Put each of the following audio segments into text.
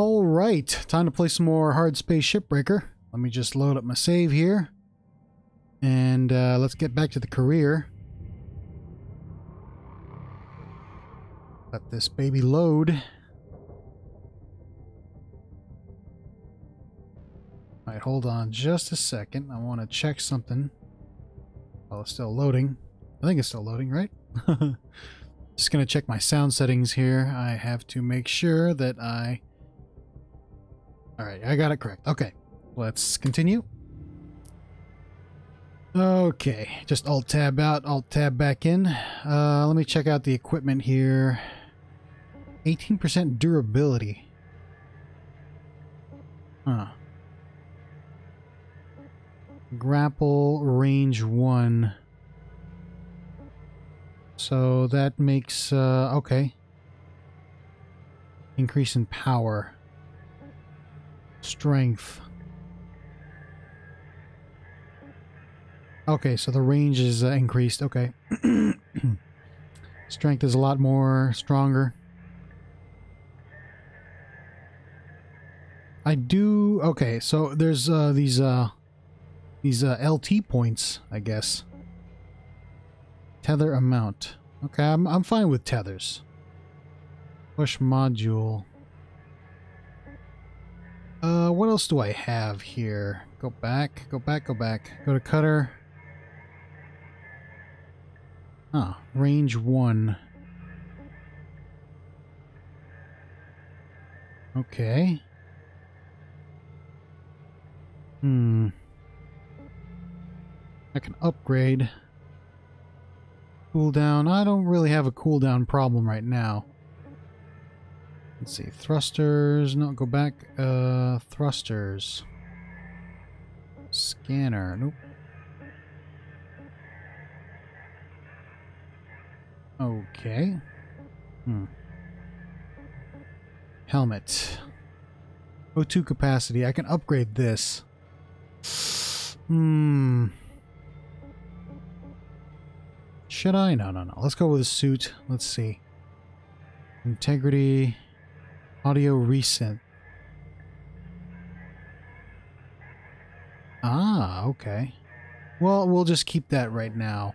All right, time to play some more Hardspace Shipbreaker. Let me just load up my save here. And uh, let's get back to the career. Let this baby load. Alright, hold on just a second. I want to check something. while it's still loading. I think it's still loading, right? just going to check my sound settings here. I have to make sure that I... Alright, I got it correct. Okay, let's continue. Okay, just Alt-Tab out, Alt-Tab back in. Uh, let me check out the equipment here. 18% durability. Huh. Grapple range 1. So that makes, uh, okay. Increase in power. Strength. Okay, so the range is uh, increased. Okay. Strength is a lot more stronger. I do... Okay, so there's uh, these uh, these uh, LT points, I guess. Tether amount. Okay, I'm, I'm fine with tethers. Push module. Uh, what else do I have here? Go back, go back, go back. Go to cutter. Ah, range one. Okay. Hmm. I can upgrade. Cooldown. I don't really have a cooldown problem right now. Let's see. Thrusters. No, go back. Uh, thrusters. Scanner. Nope. Okay. Hmm. Helmet. O2 capacity. I can upgrade this. Hmm. Should I? No, no, no. Let's go with a suit. Let's see. Integrity. Audio recent. Ah, okay. Well, we'll just keep that right now.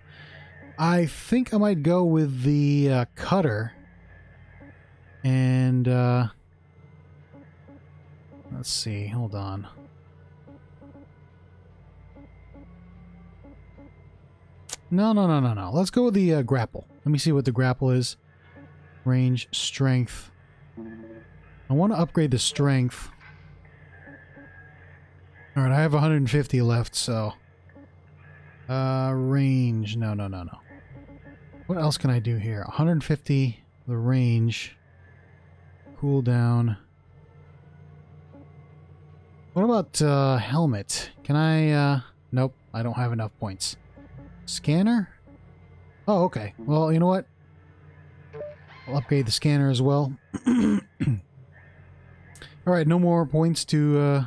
I think I might go with the uh, cutter. And, uh... Let's see. Hold on. No, no, no, no, no. Let's go with the uh, grapple. Let me see what the grapple is. Range, strength. I want to upgrade the strength. Alright, I have 150 left, so... Uh, range. No, no, no, no. What else can I do here? 150, the range. Cool down. What about, uh, helmet? Can I, uh... Nope, I don't have enough points. Scanner? Oh, okay. Well, you know what? I'll upgrade the scanner as well. Alright, no more points to uh,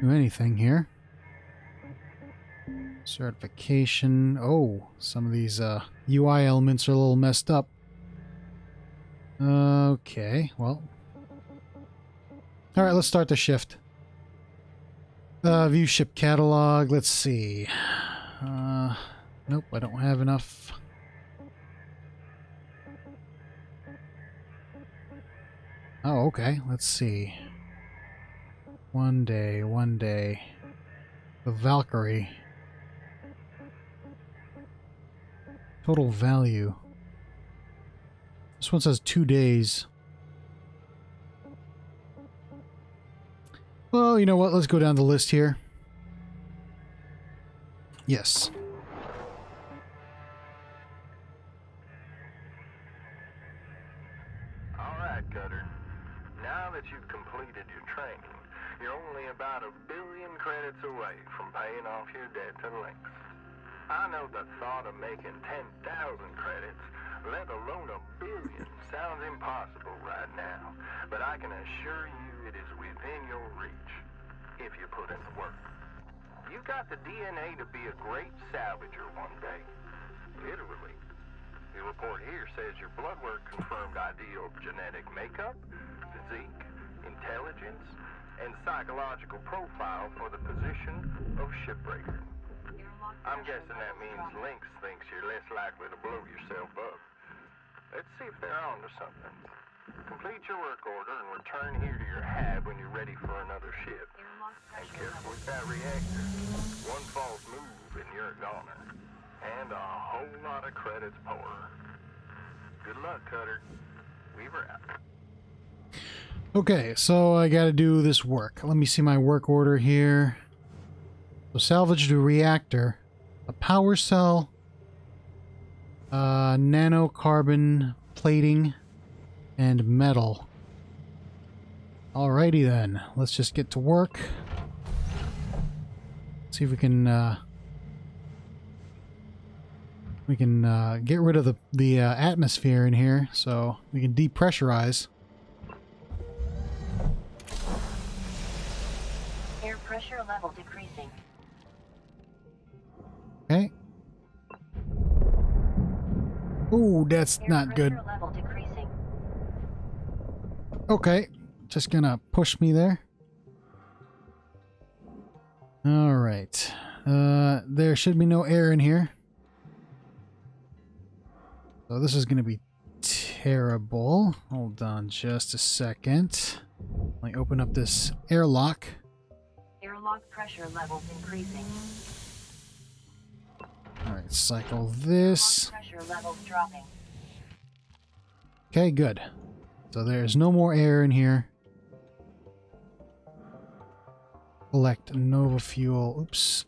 do anything here. Certification. Oh, some of these uh, UI elements are a little messed up. Okay, well. Alright, let's start the shift. Uh, view ship catalog. Let's see. Uh, nope, I don't have enough. Oh, okay. Let's see. One day, one day. The Valkyrie. Total value. This one says two days. Well, you know what? Let's go down the list here. Yes. Of shipbreaker. I'm guessing that means Lynx thinks you're less likely to blow yourself up. Let's see if they're on to something. Complete your work order and return here to your hab when you're ready for another ship. And careful with that reactor. One false move and you're a goner. And a whole lot of credits. Good luck, Cutter. Weaver out. Okay, so I gotta do this work. Let me see my work order here. So salvaged the reactor, a power cell, uh, nanocarbon plating, and metal. Alrighty then, let's just get to work. See if we can uh, we can uh, get rid of the the uh, atmosphere in here, so we can depressurize. Air pressure level decreasing. Okay. Ooh, that's not good. Okay, just gonna push me there. All right. Uh, there should be no air in here. So this is gonna be terrible. Hold on just a second. Let me open up this airlock. Airlock pressure levels increasing. All right, cycle this. Airlock pressure levels dropping. Okay, good. So there's no more air in here. Collect Nova fuel. Oops.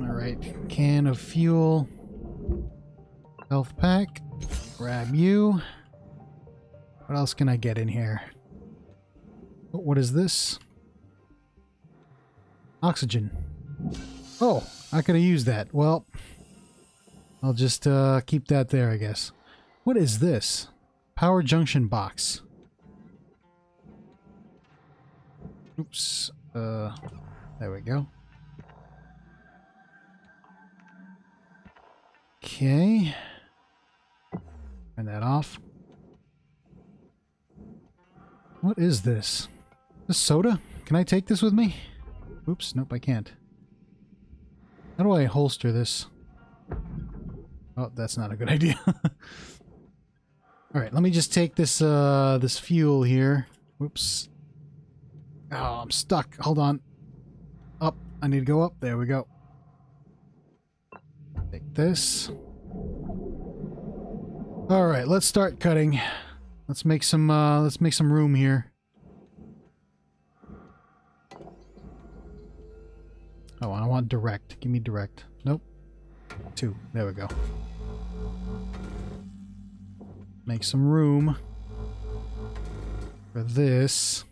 Alright, can of fuel. Health pack. Grab you. What else can I get in here? What is this? Oxygen. Oh, I could have used that. Well, I'll just uh, keep that there, I guess. What is this? Power junction box. Oops. Uh, there we go. Okay. Turn that off. What is this? This soda? Can I take this with me? Oops, nope, I can't. How do I holster this? Oh, that's not a good idea. All right, let me just take this uh this fuel here. Whoops. Oh, I'm stuck. Hold on. Up. I need to go up. There we go. Take this. All right, let's start cutting. Let's make some uh let's make some room here. Oh, I want direct. Give me direct. Nope. Two. There we go. Make some room for this.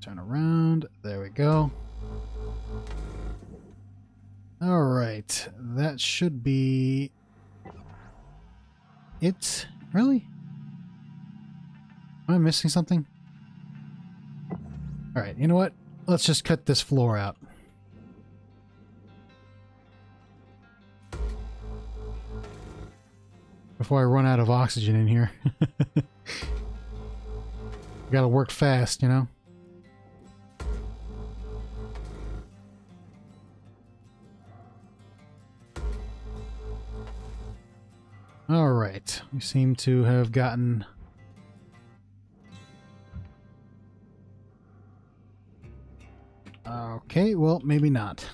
Turn around. There we go. All right. That should be it. Really? Am I missing something? All right. You know what? Let's just cut this floor out. Before I run out of oxygen in here. Gotta work fast, you know? Alright, we seem to have gotten... Okay, well, maybe not.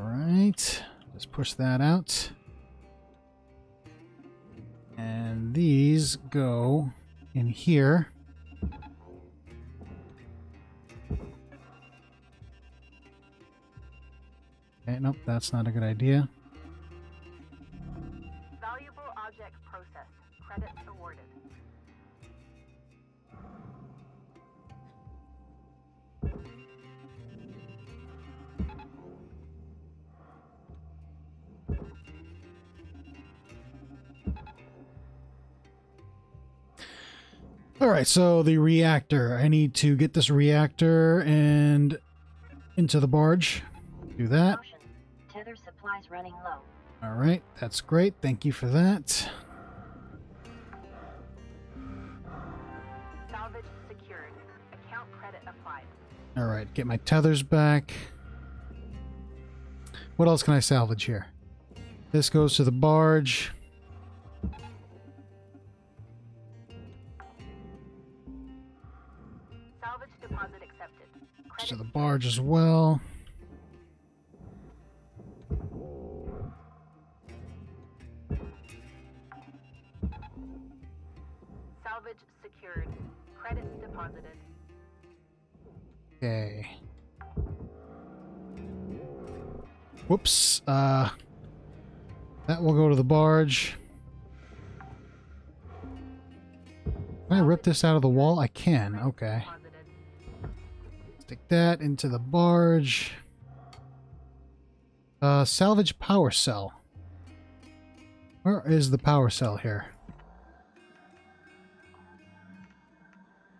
Alright, just push that out. And these go in here. Okay, nope, that's not a good idea. Alright, so the reactor. I need to get this reactor and into the barge. Do that. Tether supplies running low. All right, that's great. Thank you for that. Salvage secured. Account credit applied. All right, get my tethers back. What else can I salvage here? This goes to the barge. To the barge as well. Salvage secured. Credits deposited. Okay. Whoops. Uh, that will go to the barge. Can I rip this out of the wall? I can. Okay. Stick that into the barge. Uh, salvage power cell. Where is the power cell here?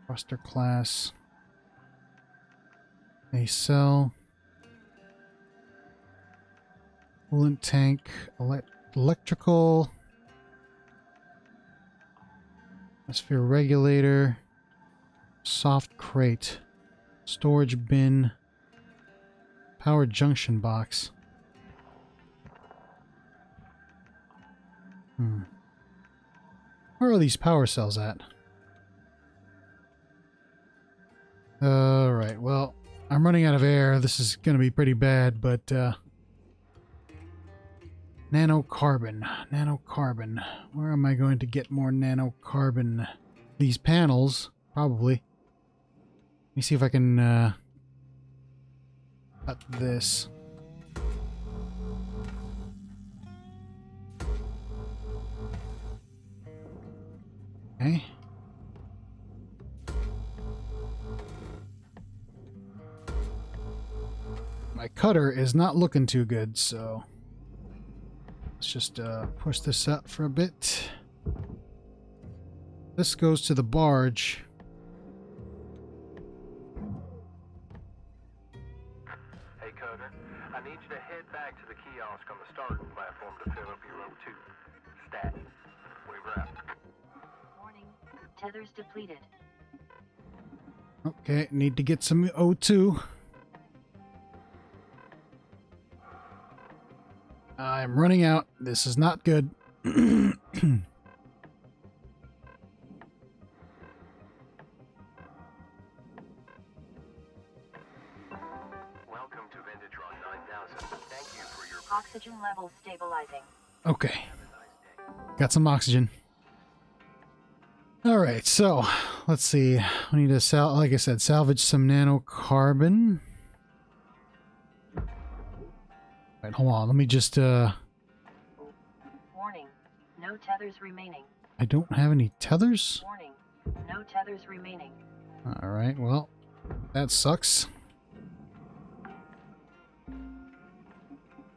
Thruster class. A cell. Coolant tank. Ele electrical. Atmosphere regulator. Soft crate. Storage bin. Power junction box. Hmm. Where are these power cells at? Alright, well, I'm running out of air. This is going to be pretty bad, but, uh... Nanocarbon. Nanocarbon. Where am I going to get more nanocarbon? These panels, probably. Let me see if I can, uh... Cut this. Okay. My cutter is not looking too good, so let's just uh, push this up for a bit. This goes to the barge. Need you to head back to the kiosk on the starting platform to fill up your O2. Stat. We wrap. Warning. Tethers depleted. Okay, need to get some O2. I'm running out. This is not good. Oxygen levels stabilizing. Okay. Got some oxygen. All right, so let's see. We need to sal like I said, salvage some nanocarbon. Right, hold on. Let me just uh Warning. No tethers remaining. I don't have any tethers. Warning. No tethers remaining. All right, well, that sucks.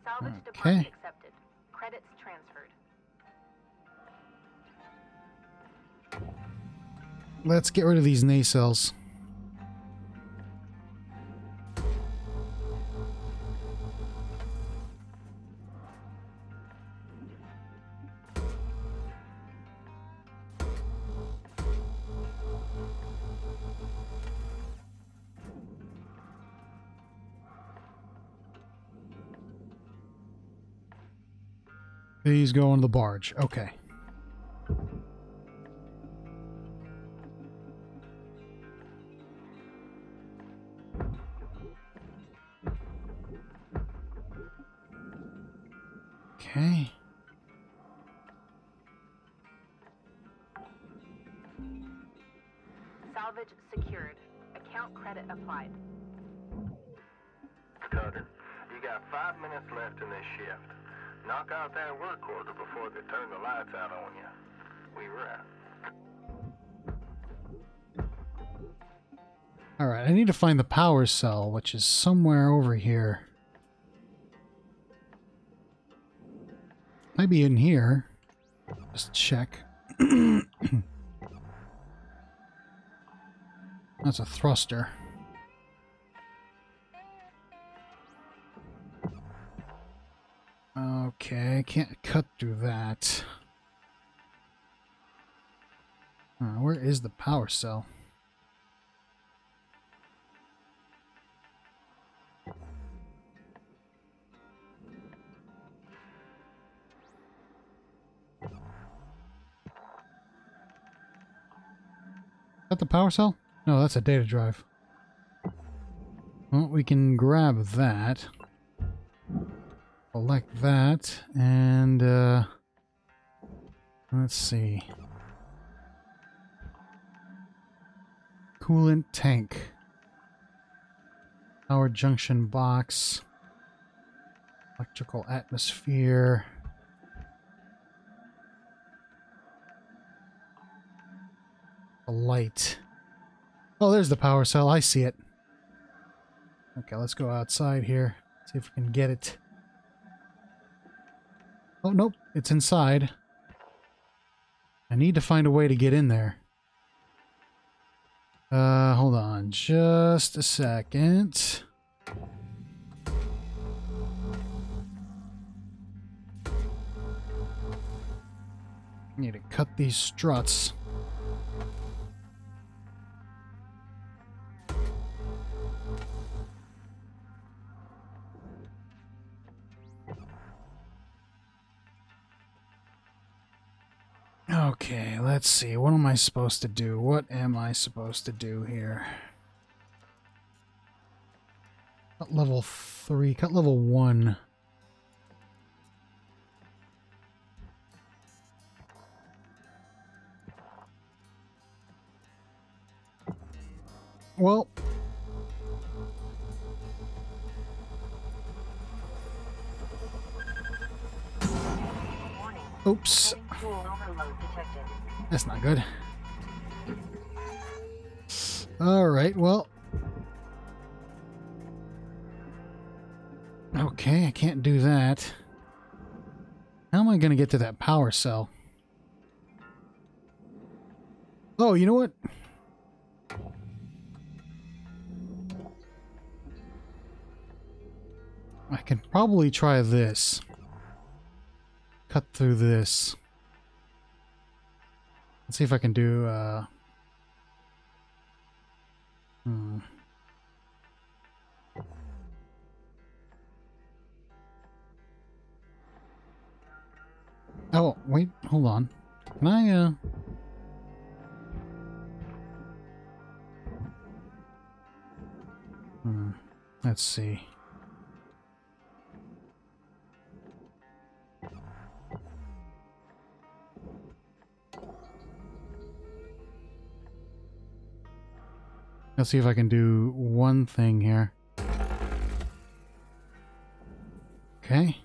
Salvage Okay. deposit accepted. Credits transferred. Let's get rid of these nacelles. These go on the barge. Okay. Need to find the power cell, which is somewhere over here. Might be in here. Just check. That's a thruster. Okay, can't cut through that. Uh, where is the power cell? That the power cell? No, that's a data drive. Well, we can grab that. Select that, and, uh... Let's see. Coolant tank. Power junction box. Electrical atmosphere. A light. Oh, there's the power cell. I see it. Okay, let's go outside here. See if we can get it. Oh, nope. It's inside. I need to find a way to get in there. Uh, hold on just a second. Need to cut these struts. Let's see. What am I supposed to do? What am I supposed to do here? Cut level 3. Cut level 1. Well... Oops. That's not good. Alright, well... Okay, I can't do that. How am I going to get to that power cell? Oh, you know what? I can probably try this. Cut through this. Let's see if I can do, uh... Hmm. Oh, wait, hold on. Can I, uh... Hmm. Let's see. Let's see if I can do one thing here. Okay.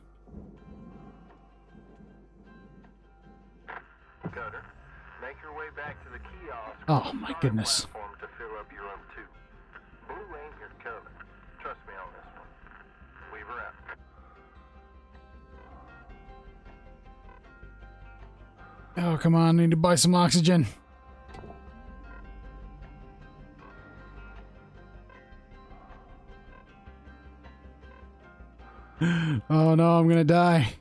Cutter, make your way back to the kiosk. Oh, my goodness. To fill up your O2. Blue ain't your color. Trust me on this one. Weaver out. Oh, come on. I need to buy some oxygen. Oh no, I'm gonna die.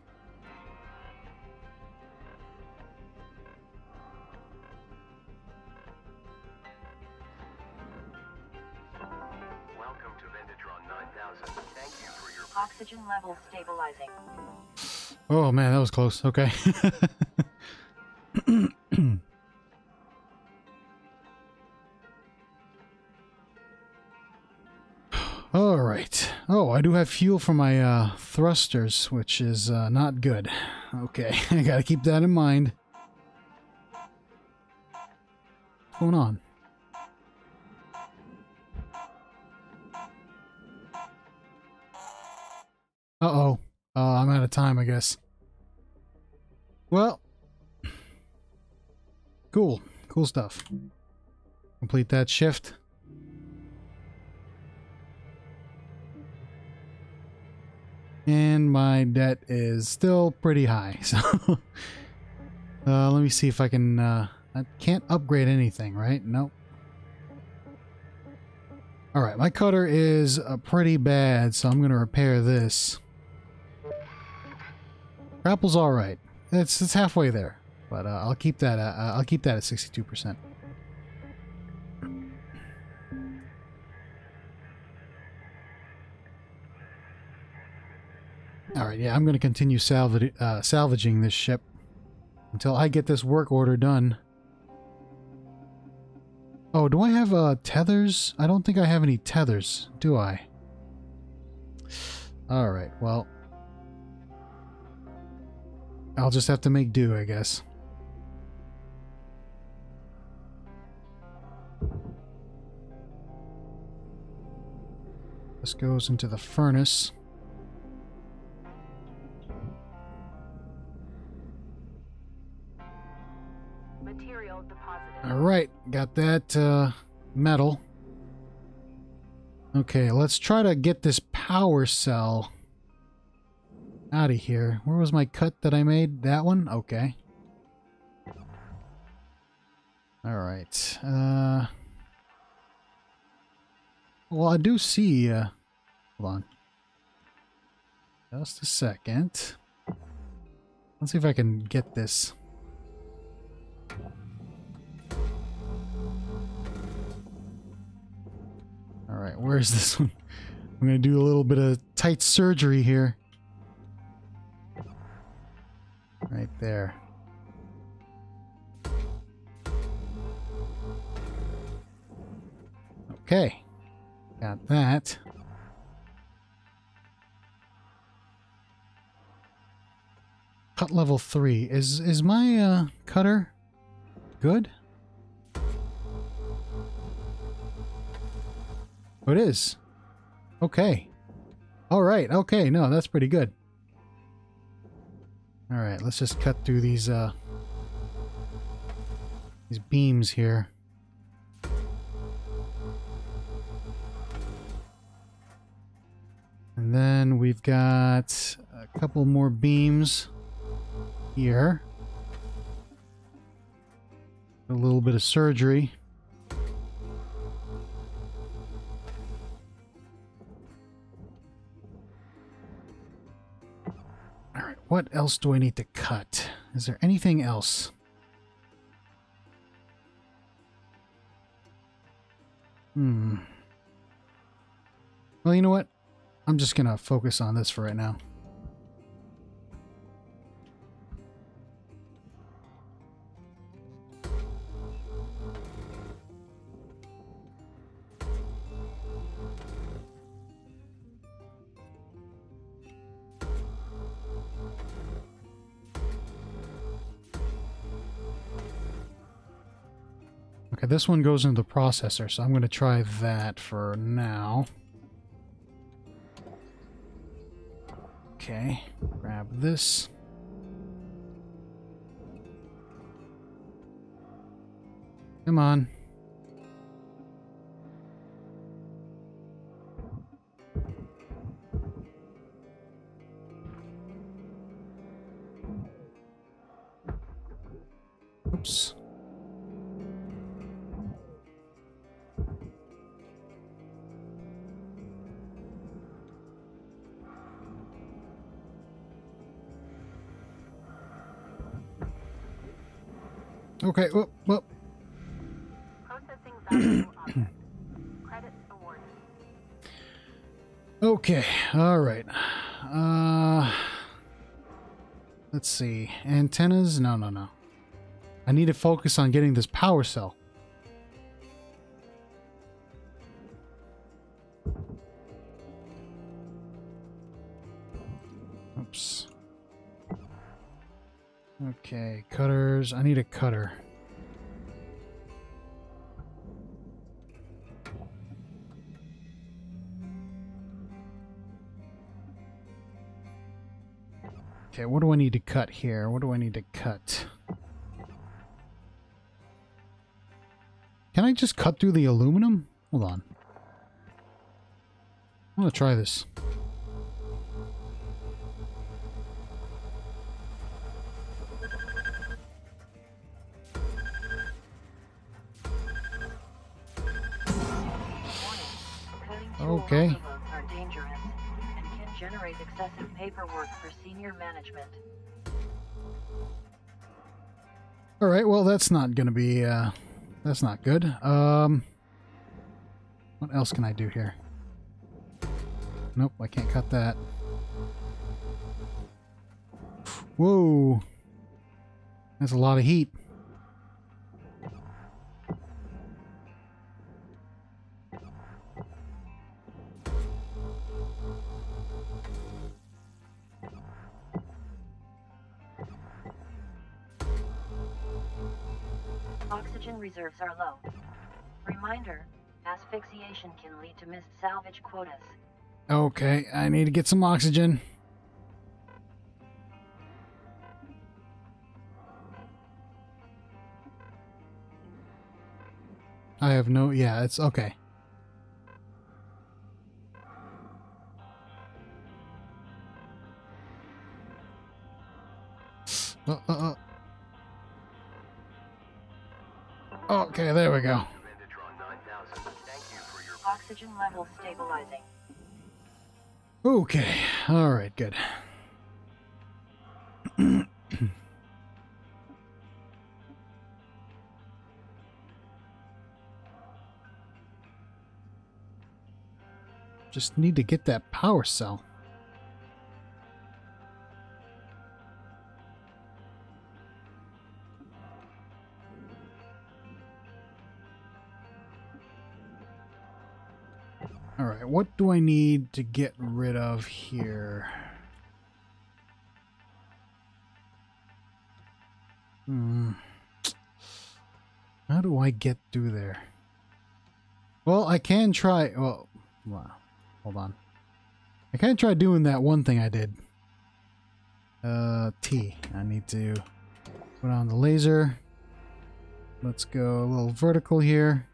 Welcome to Vendatron 9000. Thank you for your Oxygen level stabilizing. Oh man, that was close. Okay. Oh, I do have fuel for my uh, thrusters, which is uh, not good. Okay, I gotta keep that in mind. What's going on? Uh-oh. Uh, I'm out of time, I guess. Well. Cool. Cool stuff. Complete that shift. And my debt is still pretty high, so... uh, let me see if I can... Uh, I can't upgrade anything, right? Nope. Alright, my cutter is uh, pretty bad, so I'm going to repair this. Grapple's alright. It's, it's halfway there, but I'll keep that I'll keep that at uh, 62%. Right, yeah, I'm going to continue uh, salvaging this ship until I get this work order done. Oh, do I have uh, tethers? I don't think I have any tethers, do I? All right, well, I'll just have to make do, I guess. This goes into the furnace. All right, got that uh, metal. Okay, let's try to get this power cell out of here. Where was my cut that I made? That one? Okay. All right. Uh, well, I do see. Uh, hold on. Just a second. Let's see if I can get this. All right, where is this one? I'm going to do a little bit of tight surgery here. Right there. Okay. Got that. Cut level 3. Is is my uh, cutter good? Oh, it is. Okay. All right. Okay. No, that's pretty good. All right. Let's just cut through these uh these beams here. And then we've got a couple more beams here. A little bit of surgery. What else do I need to cut? Is there anything else? Hmm. Well, you know what? I'm just gonna focus on this for right now. This one goes into the processor, so I'm going to try that for now. Okay, grab this. Come on. Okay, whoop, whoop. Processing valuable object. Credits awarded. Okay, all right. Uh, let's see. Antennas? No, no, no. I need to focus on getting this power cell. I need a cutter. Okay, what do I need to cut here? What do I need to cut? Can I just cut through the aluminum? Hold on. I'm gonna try this. Management. All right, well, that's not going to be, uh, that's not good. Um, what else can I do here? Nope, I can't cut that. Whoa. That's a lot of heat. Oxygen reserves are low. Reminder, asphyxiation can lead to missed salvage quotas. Okay, I need to get some oxygen. I have no. Yeah, it's okay. Uh, uh, uh. Okay, there we go. Vendatron 9000, thank you for your Oxygen levels stabilizing. Okay. All right. Good. Just need to get that power cell. What do I need to get rid of here? Hmm. How do I get through there? Well, I can try. Well, wow. Hold on. I can try doing that one thing I did. Uh, T. I need to put on the laser. Let's go a little vertical here.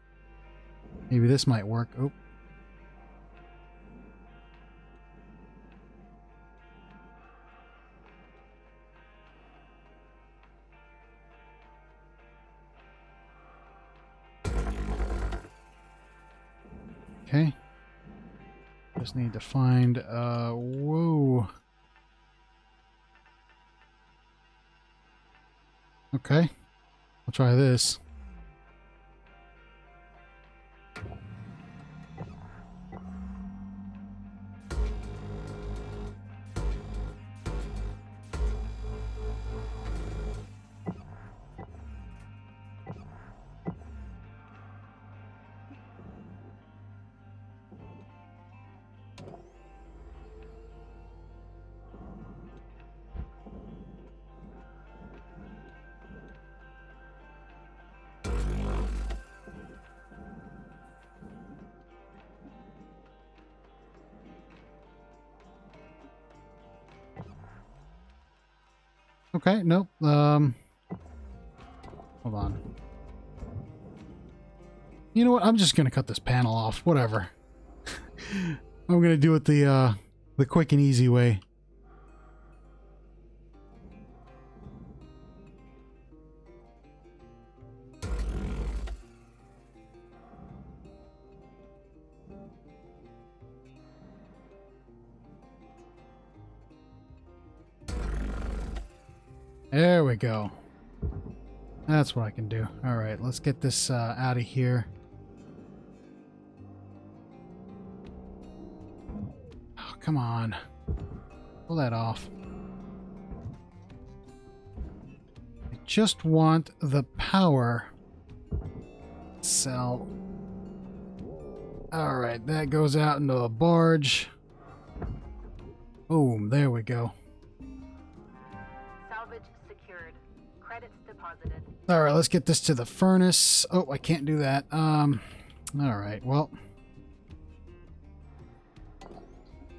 Maybe this might work. Oh. Okay. Just need to find, uh, whoa. Okay. I'll try this. Okay, nope. Um, hold on. You know what? I'm just gonna cut this panel off. Whatever. I'm gonna do it the uh, the quick and easy way. Go. That's what I can do. All right, let's get this uh, out of here. Oh, come on. Pull that off. I just want the power cell. All right, that goes out into a barge. Boom, there we go. Secured. Credits deposited. All right, let's get this to the furnace. Oh, I can't do that. Um, all right, well.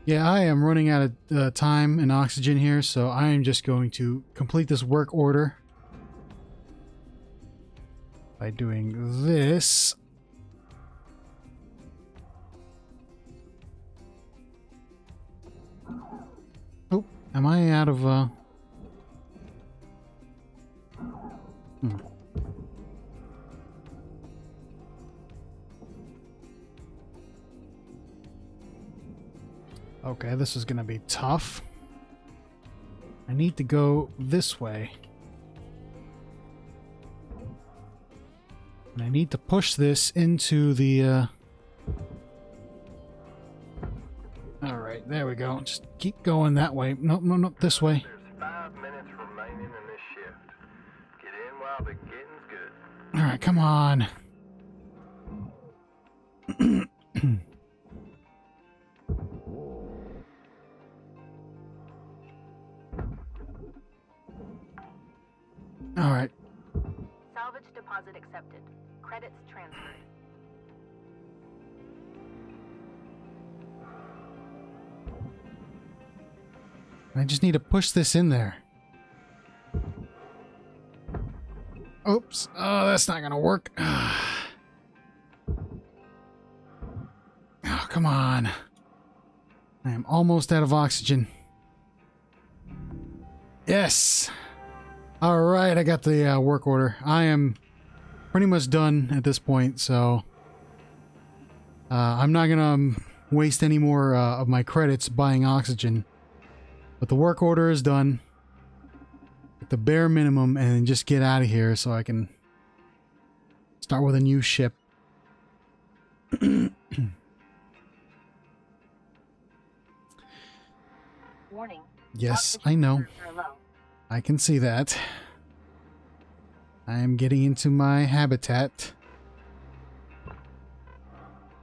Yeah, I am running out of uh, time and oxygen here, so I am just going to complete this work order by doing this. Oh, am I out of, uh... Hmm. Okay, this is going to be tough. I need to go this way. And I need to push this into the, uh... Alright, there we go. Just keep going that way. No, no, no, this way. Alright, come on. Alright, Salvage deposit accepted. Credits transferred. I just need to push this in there. Oops. Oh, that's not gonna work. Oh, come on. I am almost out of oxygen. Yes. All right, I got the uh, work order. I am pretty much done at this point, so uh, I'm not gonna um, waste any more uh, of my credits buying oxygen. But the work order is done. At the bare minimum and just get out of here so I can start with a new ship. Warning. Yes, I know. reserves are low. I can see that. I am getting into my habitat.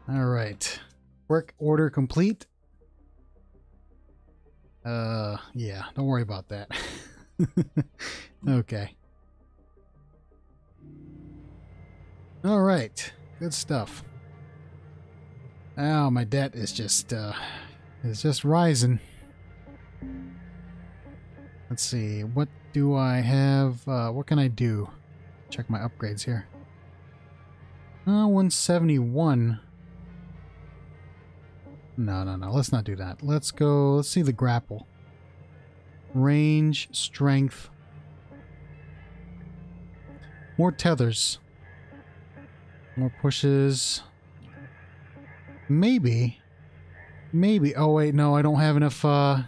Alright. Work order complete. Uh, yeah, don't worry about that. okay. Alright, good stuff. Oh, my debt is just, uh, is just rising. Let's see, what do I have? Uh, what can I do? Check my upgrades here. Uh, 171. No, no, no. Let's not do that. Let's go. Let's see the grapple. Range, strength. More tethers. More pushes. Maybe. Maybe. Oh, wait. No, I don't have enough. Uh,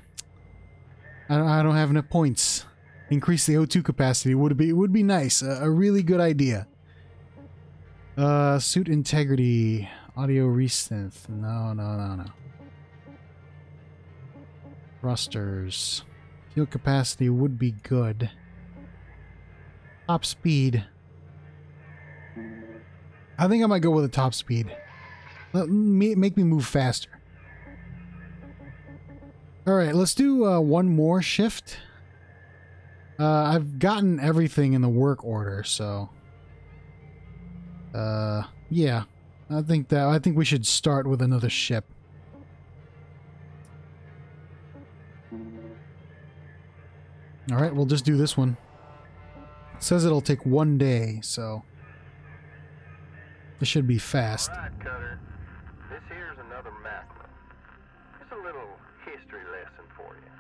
I don't, have enough points. Increase the O2 capacity would be would be nice. A, a really good idea. Uh, suit integrity, audio resynth. No, no, no, no. Thrusters, fuel capacity would be good. Top speed. I think I might go with a top speed. Me make me move faster. All right, let's do uh, one more shift. Uh, I've gotten everything in the work order, so uh, yeah, I think that I think we should start with another ship. All right, we'll just do this one. It says it'll take one day, so this should be fast. All right, Cutter. This here's another Mackerel. Just a little history lesson for you.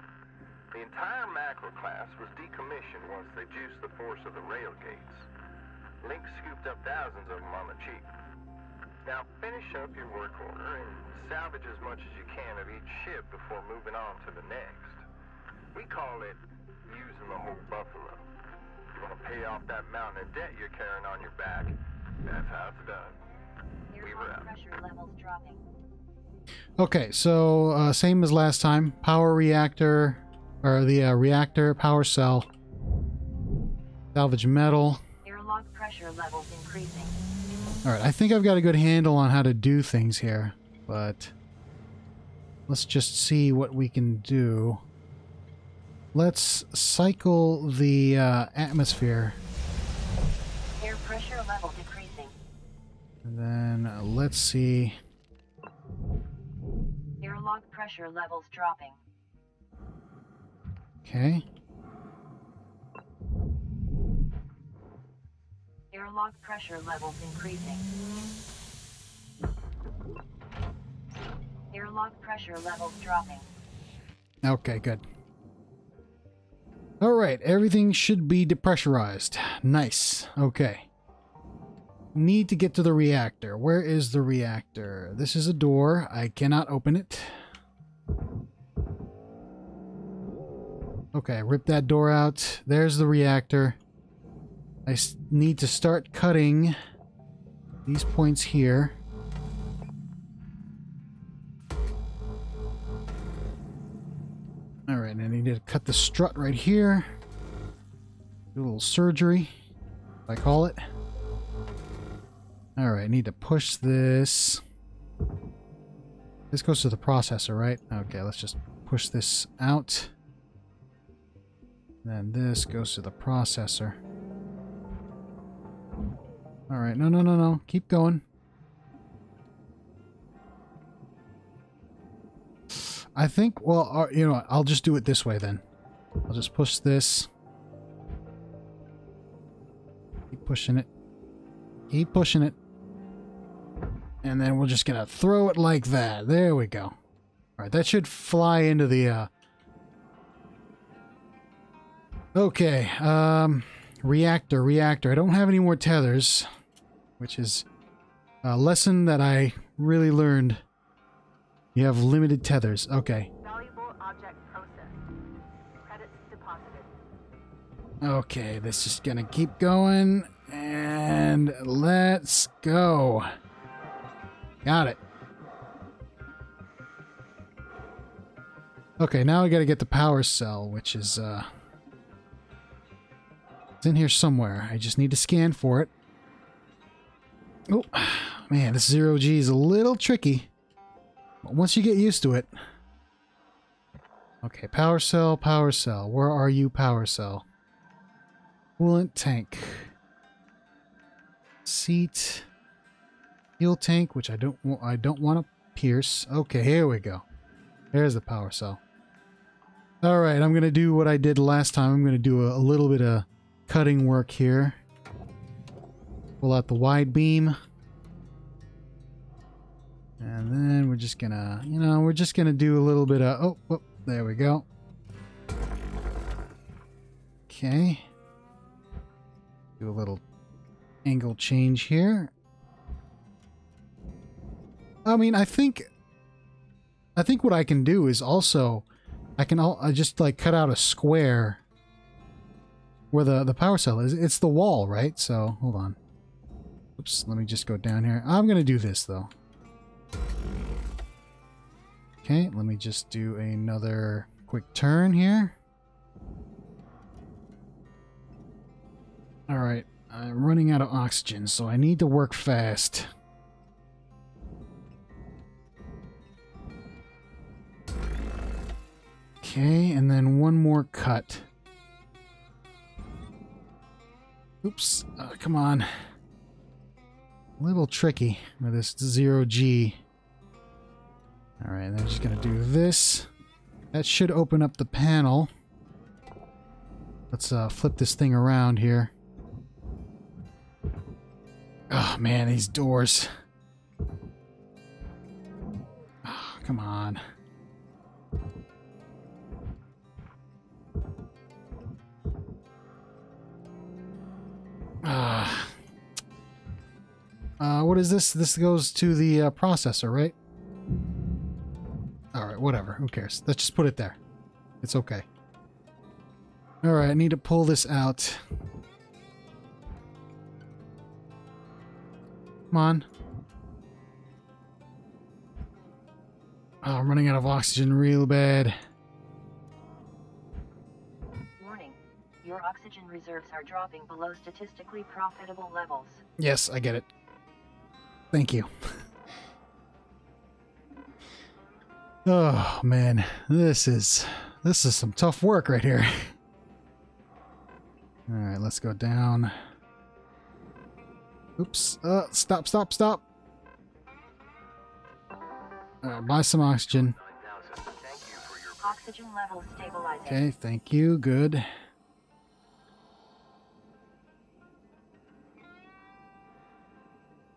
The entire Mackerel class was decommissioned once they juiced the force of the rail gates. LYNX scooped up thousands of them on the cheap. Now finish up your work order and salvage as much as you can of each ship before moving on to the next. We call it using the whole buffalo. You want to pay off that mountain of debt you're carrying on your back, that's how it's done. Air We were out. pressure levels dropping. Okay, so uh, same as last time. Power reactor, or the uh, reactor power cell. Salvage metal. Airlock pressure levels increasing. All right, I think I've got a good handle on how to do things here, but let's just see what we can do. Let's cycle the uh, atmosphere, Air pressure level decreasing. and then uh, let's see. Airlock pressure levels dropping. Okay, Airlock pressure levels increasing. Airlock pressure levels dropping. okay, good. All right, everything should be depressurized. Nice. Okay. Need to get to the reactor. Where is the reactor? This is a door. I cannot open it. Okay, rip that door out. There's the reactor. I need to start cutting these points here. Alright, and I need to cut the strut right here. Do a little surgery, I call it. Alright, I need to push this. This goes to the processor, right? Okay, let's just push this out. Then this goes to the processor. Alright, no, no, no, no. Keep going. I think, well, uh, you know, I'll just do it this way then. I'll just push this. Keep pushing it. Keep pushing it. And then we're just gonna throw it like that. There we go. Alright, that should fly into the, uh... Okay, um... Reactor, reactor. I don't have any more tethers. Which is a lesson that I really learned. You have limited tethers. Okay. Valuable object processed. Credits deposited. Okay, this is gonna keep going. And let's go. Got it. Okay, now I gotta get the power cell, which is, uh... It's in here somewhere. I just need to scan for it. Oh, man, this zero G is a little tricky. Once you get used to it... Okay, power cell, power cell. Where are you, power cell? Coolant tank. Seat. Fuel tank, which I don't I don't want to pierce. Okay, here we go. There's the power cell. All right, I'm gonna do what I did last time. I'm gonna do a, a little bit of cutting work here. Pull out the wide beam. And then we're just gonna, you know, we're just gonna do a little bit of, oh, whoop, there we go. Okay. Do a little angle change here. I mean, I think, I think what I can do is also, I can all, I just like cut out a square where the, the power cell is. It's the wall, right? So, hold on. Oops, let me just go down here. I'm going to do this, though. Okay, let me just do another quick turn here. Alright, I'm running out of oxygen, so I need to work fast. Okay, and then one more cut. Oops, uh, come on. A little tricky with this zero G. Alright, then I'm just gonna do this. That should open up the panel. Let's uh, flip this thing around here. Oh man, these doors. Oh, come on. Ah. Uh, what is this? This goes to the uh, processor, right? Alright, whatever. Who cares? Let's just put it there. It's okay. Alright, I need to pull this out. Come on. Oh, I'm running out of oxygen real bad. Warning. Your oxygen reserves are dropping below statistically profitable levels. Yes, I get it. Thank you. oh man, this is this is some tough work right here. All right, let's go down. Oops. Uh, stop, stop, stop. Uh, buy some oxygen. Oxygen levels stabilizing. Okay, thank you. Good.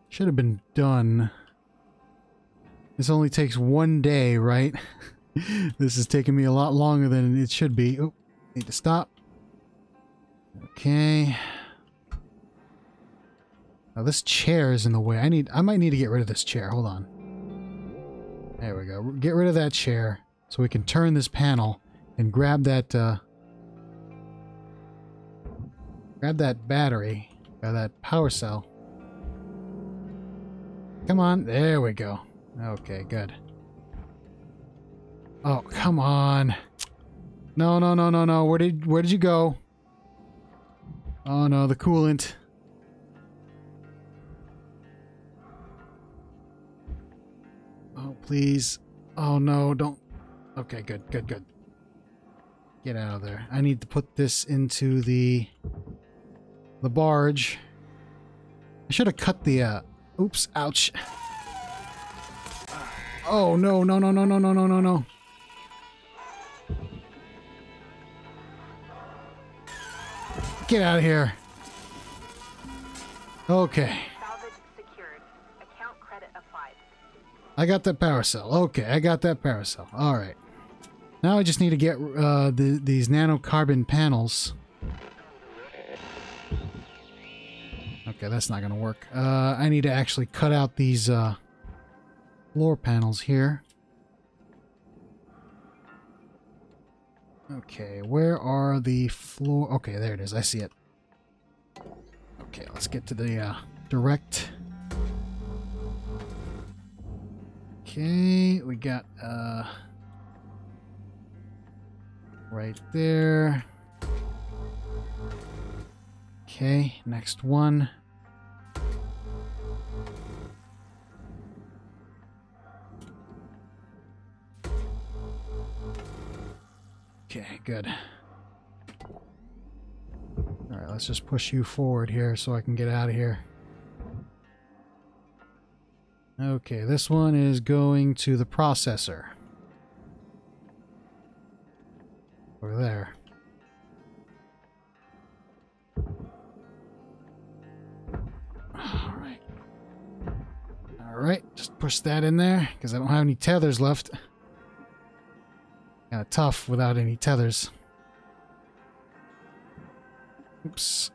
Should have been done. This only takes one day, right? this is taking me a lot longer than it should be. Oh, need to stop. Okay. Now this chair is in the way. I need. I might need to get rid of this chair. Hold on. There we go. Get rid of that chair so we can turn this panel and grab that uh, Grab that battery. Or that power cell. Come on. There we go. Okay, good. Oh, come on. No, no, no, no, no. Where did where did you go? Oh no, the coolant. Oh, please. Oh no, don't. Okay, good, good, good. Get out of there. I need to put this into the the barge. I should have cut the uh oops, ouch. Oh no, no, no, no, no, no, no, no, no. Get out of here. Okay. Salvage secured. Account credit applied. I got that power cell. Okay, I got that power cell. All right. Now I just need to get uh, the, these nanocarbon panels. Okay, that's not going to work. Uh, I need to actually cut out these uh, floor panels here. Okay, where are the floor? Okay, there it is. I see it. Okay, let's get to the uh, direct. Okay, we got uh right there. Okay, next one. Good. All right, let's just push you forward here so I can get out of here. Okay, this one is going to the processor. Over there. Alright. Alright, just push that in there, because I don't have any tethers left. Kinda tough without any tethers. Oops.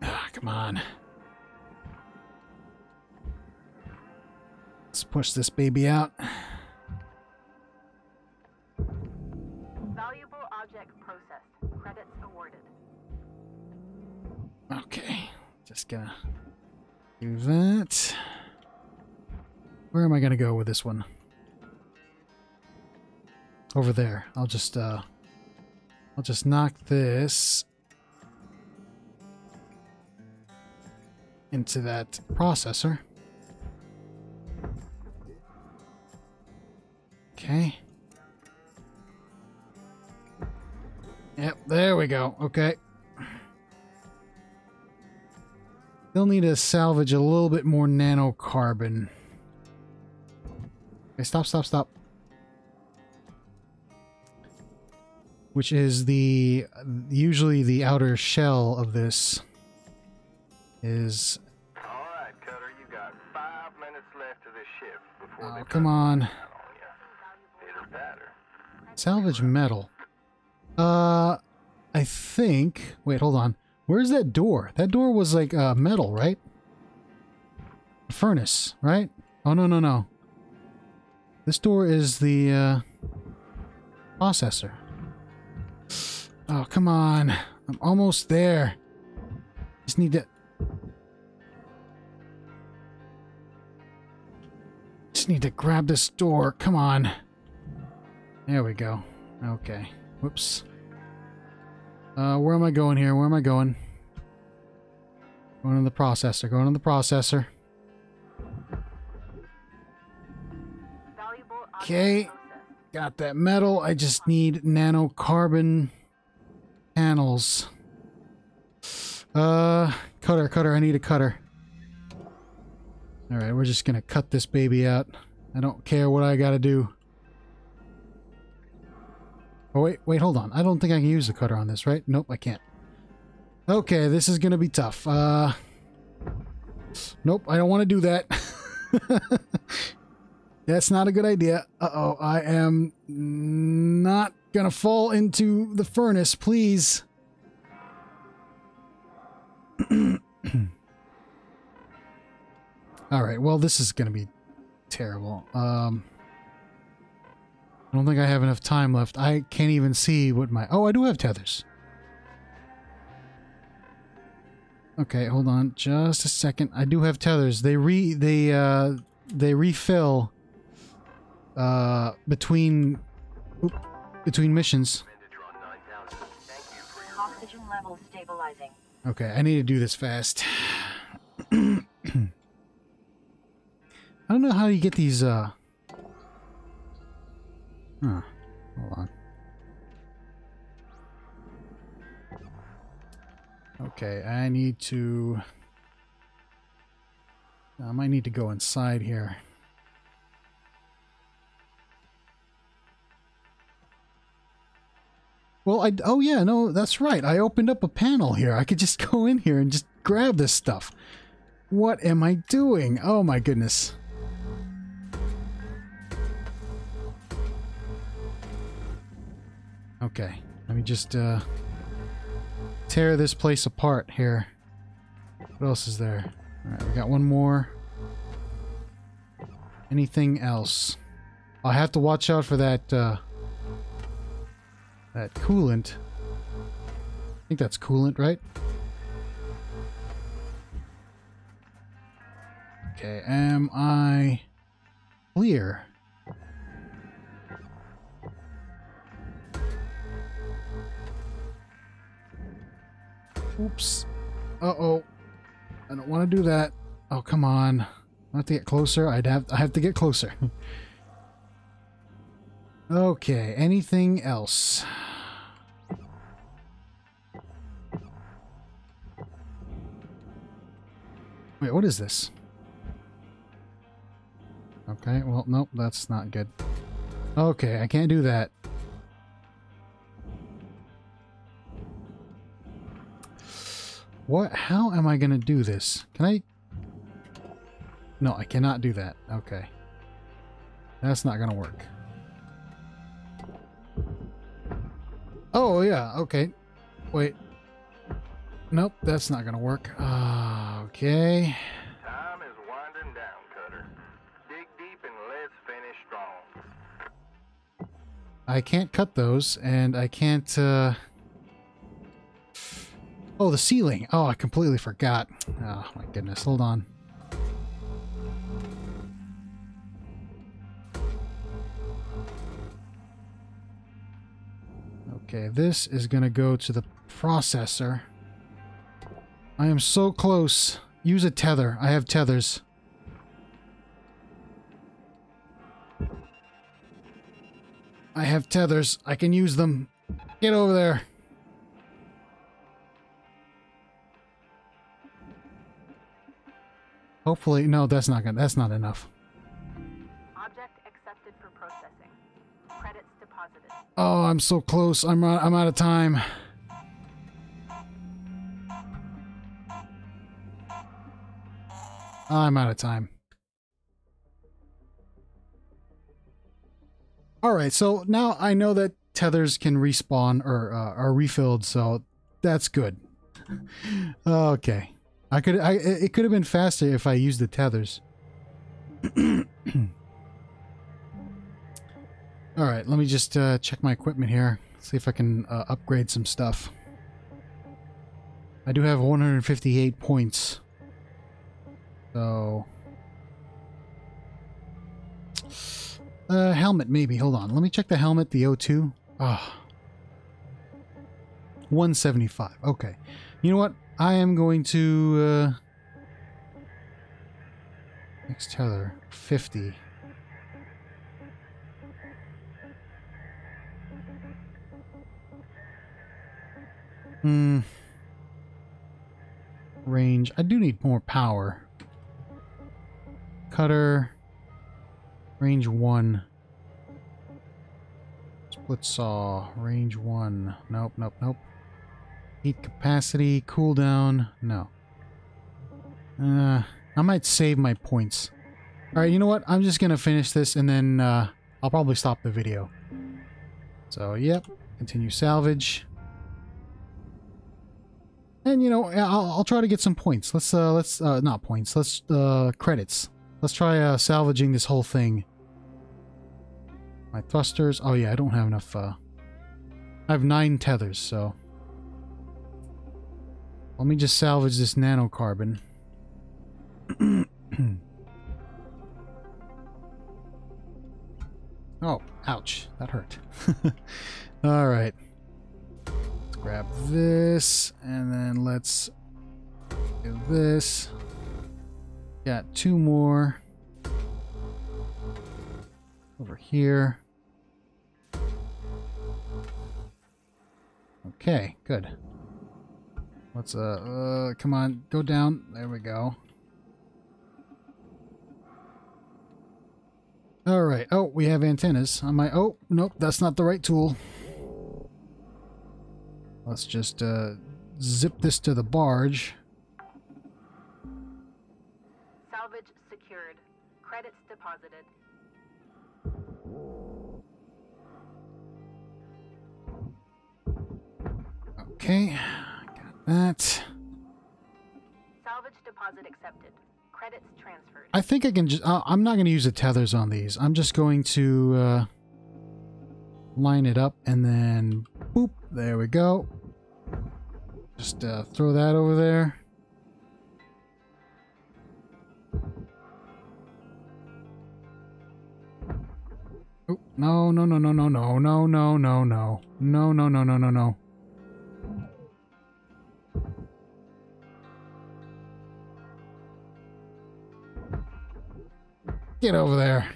Ah, come on. Let's push this baby out. Valuable object processed. Credits awarded. Okay, just gonna do that. Where am I gonna go with this one? Over there. I'll just uh I'll just knock this into that processor. Okay. Yep, there we go. Okay. They'll need to salvage a little bit more nanocarbon. Okay, stop, stop, stop. Which is the usually the outer shell of this is All right, Cutter, you got five minutes left of this shift before oh come on. on you. Either that or Salvage metal. Uh I think wait, hold on. Where's that door? That door was like uh metal, right? Furnace, right? Oh no no no. This door is the uh processor. Oh come on. I'm almost there. Just need to Just need to grab this door. Come on. There we go. Okay. Whoops. Uh, where am I going here? Where am I going? Going to the processor. Going to the processor. Okay. Got that metal. I just need nanocarbon panels. Uh, cutter, cutter. I need a cutter. All right, we're just gonna cut this baby out. I don't care what I gotta do. Oh wait, wait, hold on. I don't think I can use the cutter on this, right? Nope, I can't. Okay, this is gonna be tough. Uh, nope, I don't want to do that. That's not a good idea. Uh-oh, I am not gonna fall into the furnace, please. All right, well, this is gonna be terrible. Um, I don't think I have enough time left. I can't even see what my... Oh, I do have tethers. Okay, hold on, just a second. I do have tethers. They re they uh they refill uh between between missions. Oxygen levels stabilizing. Okay, I need to do this fast. I don't know how you get these uh Huh. Hold on. Okay, I need to I might need to go inside here. Well, I oh yeah, no, that's right. I opened up a panel here. I could just go in here and just grab this stuff. What am I doing? Oh my goodness. Okay, let me just uh tear this place apart here. What else is there? Alright, we got one more. Anything else? I'll have to watch out for that, uh, that coolant. I think that's coolant, right? Okay, am I clear? Oops. Uh-oh. I don't want to do that. Oh, come on. I have to get closer. I'd have I have to get closer. okay, anything else? Wait, what is this? Okay, well, nope, that's not good. Okay, I can't do that. What? How am I going to do this? Can I... No, I cannot do that. Okay. That's not going to work. Oh, yeah. Okay. Wait. Nope, that's not going to work. Uh, okay. Time is winding down, Cutter. Dig deep and let's finish strong. I can't cut those, and I can't, uh... Oh, the ceiling. Oh, I completely forgot. Oh, my goodness. Hold on. Okay, this is going to go to the processor. I am so close. Use a tether. I have tethers. I have tethers. I can use them. Get over there. Hopefully, no, that's not gonna. That's not enough. Oh, I'm so close. I'm out, I'm out of time. I'm out of time. All right, so now I know that tethers can respawn or uh, are refilled, so that's good. okay. I could I it could have been faster if I used the tethers. All right, let me just uh, check my equipment here. See if I can uh, upgrade some stuff. I do have 158 points. So... Uh, helmet, maybe. Hold on. Let me check the helmet, the O2. Ah. 175. Okay. You know what? I am going to... Uh, next tether. 50. Hmm. Range. I do need more power. Cutter. Range 1. Split saw. Range 1. Nope, nope, nope. Heat capacity. Cooldown. No. Uh, I might save my points. Alright, you know what? I'm just gonna finish this and then uh, I'll probably stop the video. So, yep. Continue salvage. And you know, I'll, I'll try to get some points. Let's uh let's uh not points. Let's uh credits. Let's try uh salvaging this whole thing. My thrusters. Oh yeah, I don't have enough uh I have 9 tethers, so Let me just salvage this nanocarbon. oh, ouch. That hurt. All right. Grab this and then let's do this. Got two more over here. Okay, good. Let's, uh, uh, come on, go down. There we go. Alright, oh, we have antennas on my, oh, nope, that's not the right tool. Let's just, uh, zip this to the barge. Salvage secured. Credits deposited. Okay, got that. Salvage deposit accepted. Credits transferred. I think I can just, uh, I'm not going to use the tethers on these. I'm just going to, uh, line it up and then, boop, there we go. Just, uh, throw that over there. Oh, no, no, no, no, no, no, no, no, no, no. No, no, no, no, no, no. Get over there.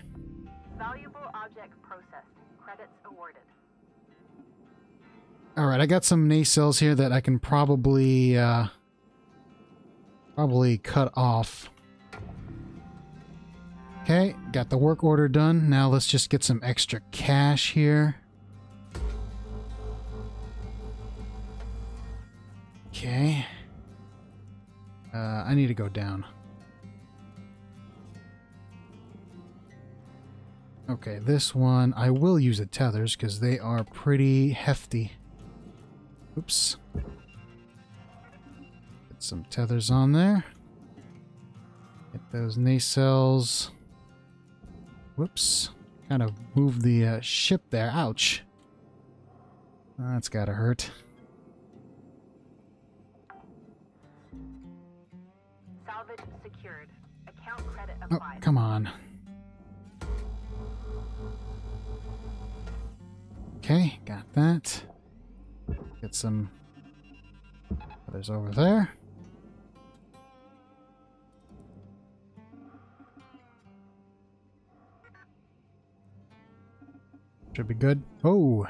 Alright, I got some nacelles here that I can probably, uh, probably cut off. Okay, got the work order done. Now let's just get some extra cash here. Okay. Uh, I need to go down. Okay, this one, I will use the tethers because they are pretty hefty. Oops. Get some tethers on there. Get those nacelles. Whoops. Kind of moved the uh, ship there. Ouch. That's gotta hurt. Salvage secured. Account credit Oh, applied. come on. Okay, got that. Get some others over there. Should be good. Oh.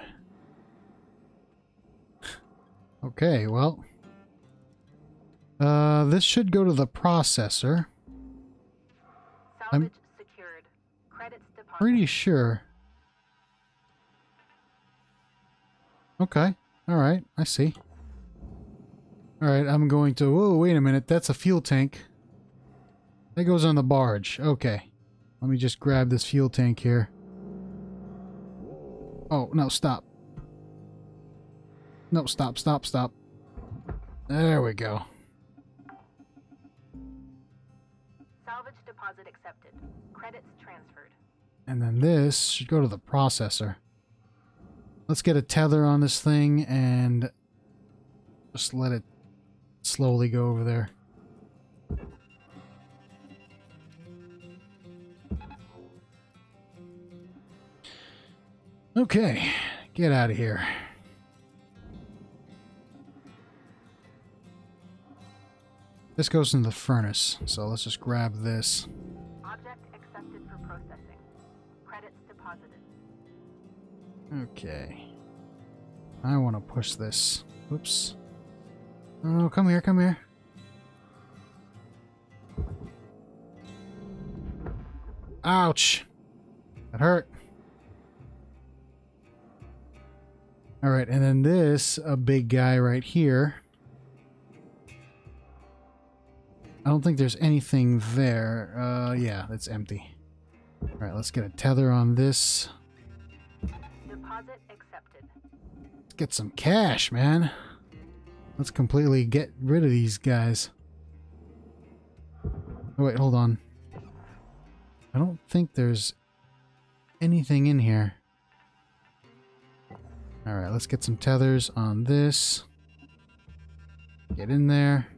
Okay, well. Uh, this should go to the processor. Salvage secured. Credits. Pretty sure. Okay. All right. I see. All right. I'm going to. Whoa, wait a minute. That's a fuel tank. That goes on the barge. Okay. Let me just grab this fuel tank here. Oh, no. Stop. No, stop, stop, stop. There we go. Salvage deposit accepted. Credits transferred. And then this should go to the processor. Let's get a tether on this thing and just let it slowly go over there. Okay, get out of here. This goes in the furnace, so let's just grab this. Okay. I want to push this. Oops. Oh, come here, come here. Ouch. That hurt. Alright, and then this, a big guy right here. I don't think there's anything there. Uh, yeah, that's empty. Alright, let's get a tether on this. Deposit accepted. Let's get some cash, man. Let's completely get rid of these guys. Oh, wait, hold on. I don't think there's anything in here. Alright, let's get some tethers on this. Get in there.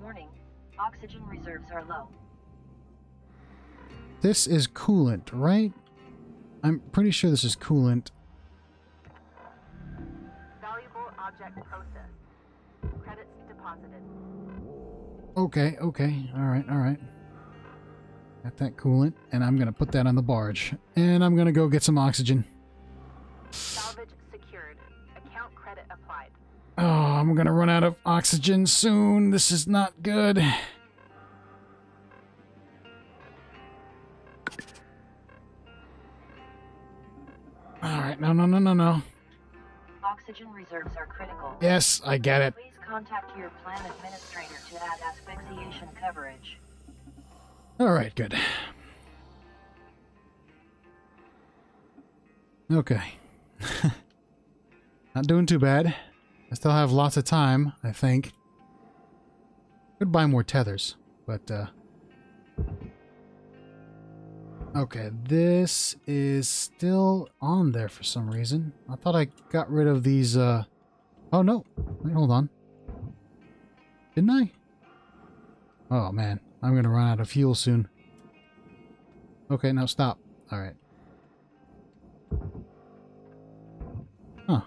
Warning, oxygen reserves are low. This is coolant, right? I'm pretty sure this is coolant. Valuable object processed. Credits deposited. Okay, okay. All right, all right. Got that coolant, and I'm going to put that on the barge. And I'm going to go get some oxygen. Salvage secured. Account credit applied. Oh, I'm going to run out of oxygen soon. This is not good. All right, no, no, no, no, no. Oxygen reserves are critical. Yes, I get it. Please contact your plan administrator to add asphyxiation coverage. All right, good. Okay. Not doing too bad. I still have lots of time, I think. Could buy more tethers, but uh Okay, this is still on there for some reason. I thought I got rid of these uh Oh no. Wait, hold on. Didn't I? Oh man, I'm gonna run out of fuel soon. Okay, now stop. Alright. Huh.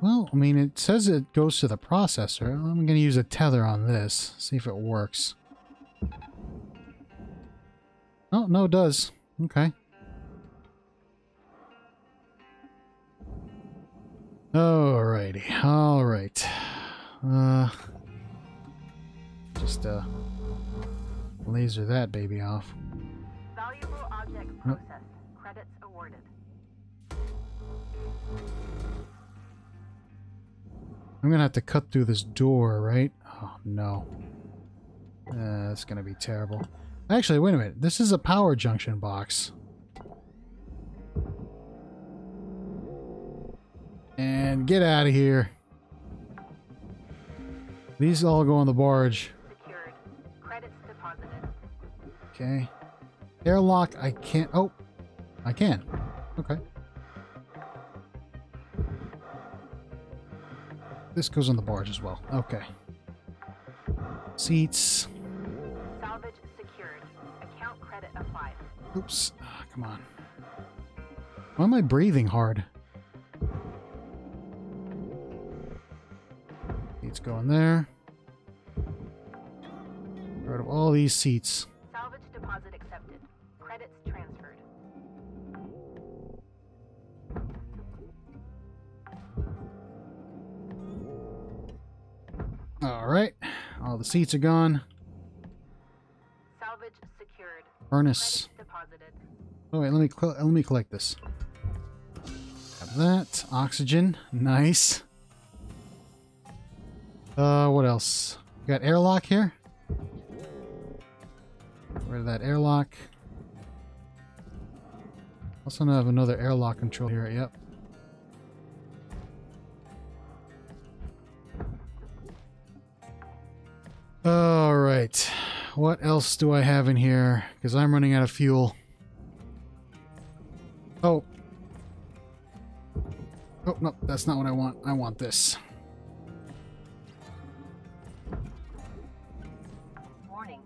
Well, I mean, it says it goes to the processor. I'm going to use a tether on this, see if it works. Oh, no, it does. Okay. Alrighty, alright. Uh, just, uh, laser that baby off. Valuable object processed. Credits awarded. I'm gonna have to cut through this door, right? Oh, no. Uh, that's gonna be terrible. Actually, wait a minute. This is a power junction box. And get out of here. These all go on the barge. Okay. Airlock, I can't. Oh, I can. Okay. This goes on the barge as well. Okay. Seats. Oops. Ah, come on. Why am I breathing hard? Seats going there. Get rid of all these seats. Salvage deposit accepted. Credits transferred. All right. All the seats are gone. Salvage secured. Furnace. Oh wait, let me let me collect this. Have that oxygen, nice. Uh, what else? We got airlock here. Get rid of that airlock. Also have another airlock control here. Yep. All right. What else do I have in here? Because I'm running out of fuel. That's not what I want. I want this. Warning,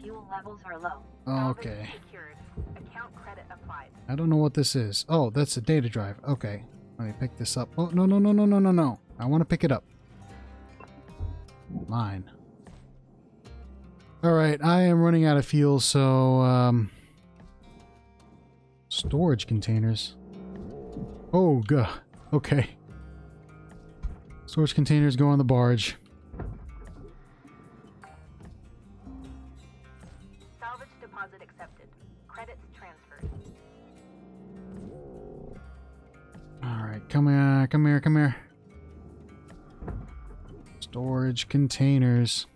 fuel levels are low. Okay. Account credit applied. I don't know what this is. Oh, that's a data drive. Okay. Let me pick this up. Oh, no, no, no, no, no, no, no. I want to pick it up. Mine. Alright, I am running out of fuel, so, um... Storage containers. Oh, god. Okay. Storage containers go on the barge. Salvage deposit accepted. Credits transferred. Alright, come here, come here, come here. Storage containers.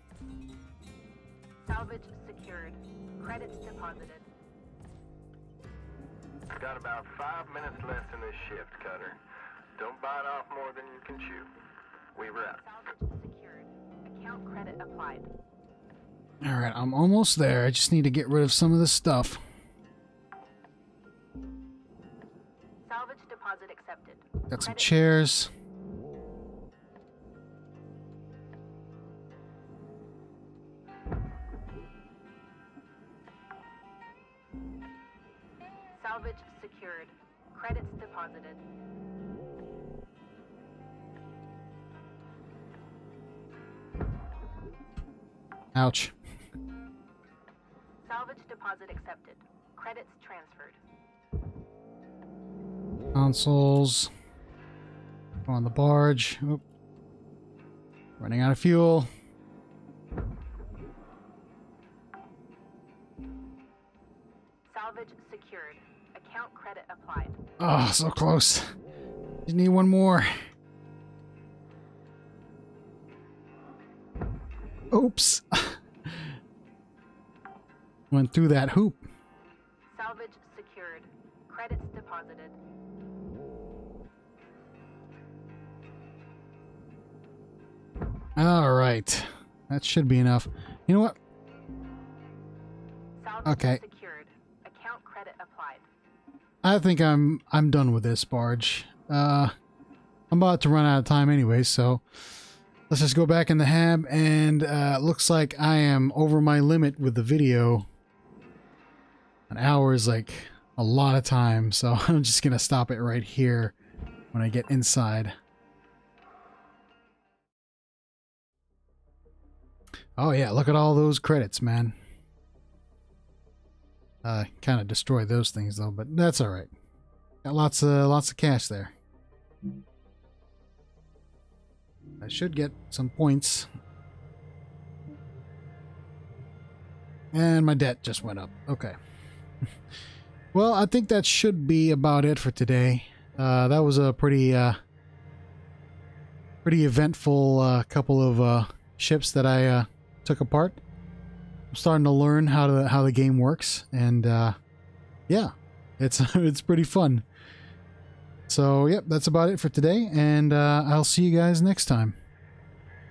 Salvage secured. Credits deposited. Got about five minutes left in this shift, Cutter. Don't bite off more than you can chew. We wrap. Salvage secured. Account credit applied. Alright, I'm almost there. I just need to get rid of some of this stuff. Salvage deposit accepted. Got some Credit- chairs. Salvage secured. Credits deposited. Ouch. Salvage deposit accepted. Credits transferred. Consoles. On the barge. Oop. Running out of fuel. Salvage secured. Account credit applied. Oh, so close. Just need one more. Oops. Went through that hoop. Salvage secured. Credits deposited. All right. That should be enough. You know what? Salvage Okay. secured. Account credit applied. I think I'm I'm done with this barge. Uh I'm about to run out of time anyway, so let's just go back in the hab and uh looks like I am over my limit with the video. An hour is like a lot of time, so I'm just gonna stop it right here when I get inside. Oh yeah, look at all those credits, man. Uh, kind of destroyed those things though, but that's all right. Got lots of lots of cash there. I should get some points. And my debt just went up. Okay. Well, I think that should be about it for today. Uh, that was a pretty uh, pretty eventful uh, couple of uh, ships that I uh, took apart. I'm starting to learn how to how the game works, and uh, yeah, it's it's pretty fun. So yep, that's about it for today, and I'll see you guys next time.